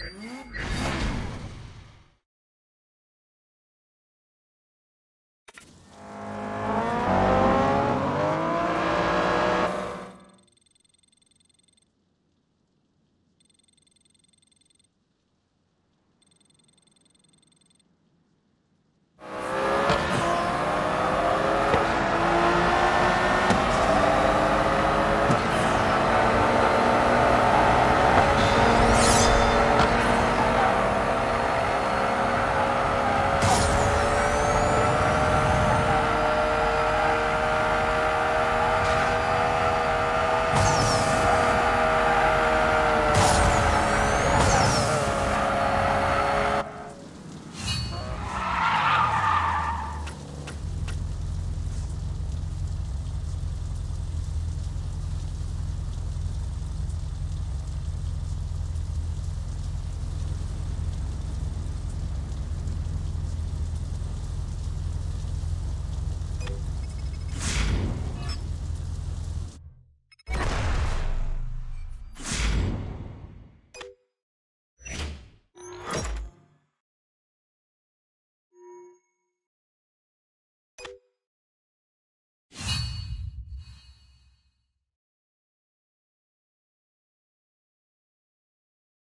Mm-hmm.